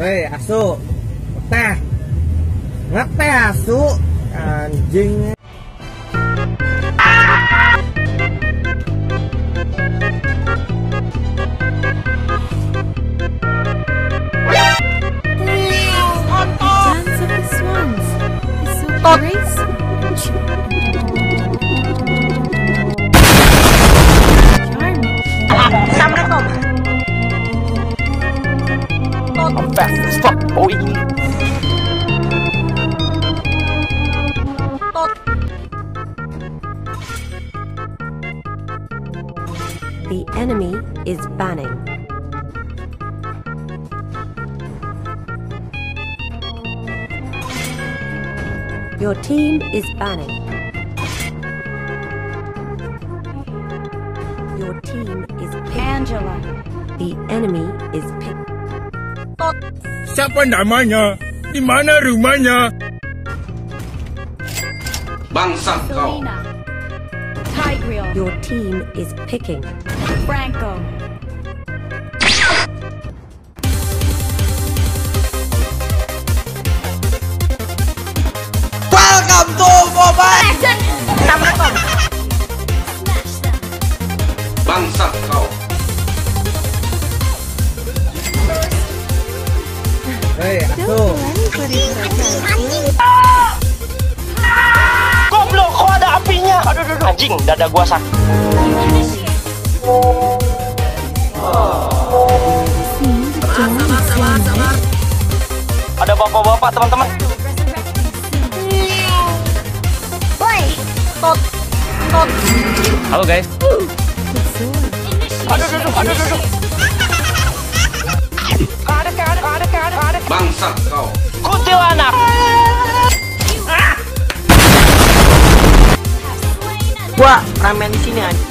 Hei, asu. Teh. Ngeteh asu. Anjing. Dance fuck, boy. The enemy is banning. Your team is banning. Your team is pick. Angela. The enemy is pick. Siapa namanya? Di mana rumahnya? Bangsa kau. Tigreal. Your team is picking. Franco. Welcome to Mobile. Bangsa kau. Goblok, kok ada apinya? Aduh, aduh, aduh. Anjing, dada gua sakit. Ada bapak-bapak, teman-teman. Halo guys. Aduh, aduh, aduh, aduh, aduh. Ada, ada, ada, ada, ada. Bangsa kau. Gua ramen di sini aja.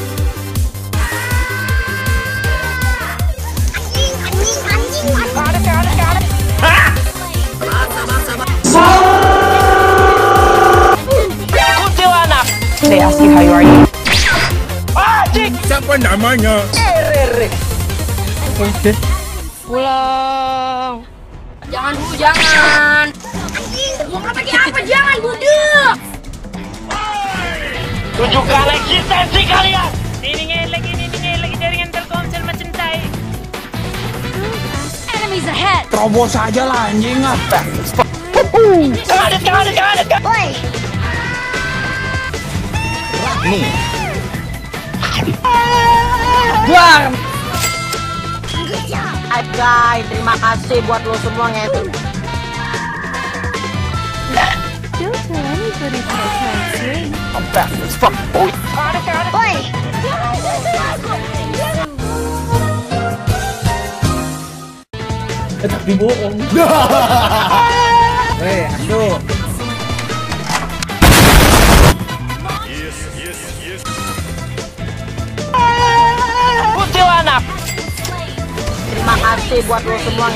Kuntilanak. They ask you how you are. Anjing. Siapa namanya? Pulang. Jangan bu, jangan. Mau pakai apa? Jangan Tunjukkan eksistensi kalian. Ini lagi, ini lagi jaringan Telkomsel macam tai. Enemies ahead. Terobos aja lah anjing ah. Kadet, kadet, kadet, kadet. Hai guys, terima kasih buat lo semua ngetu. Don't I can't. I'm fast as fuck, boy. Hei, asu. Kuntilanak. Terima kasih buat lo semua.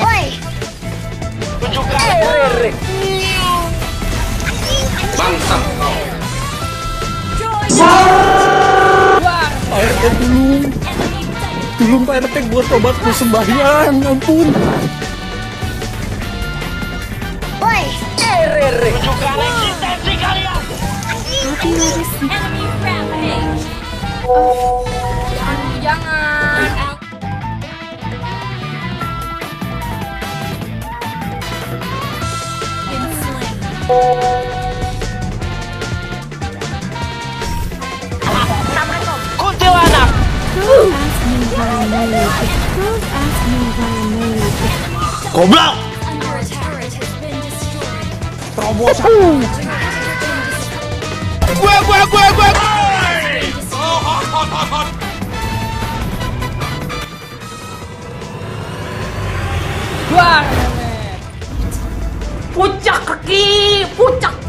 Tunjukkan. Kau. Pak RT belum. Belum Pak RT buat obat sembahyang, ampun. Jangan. Kuntilanak. It. Don't ask me why I made it. Goblok. Terobos aja. Gua, gua, gua, gua. Pucak kaki, pucak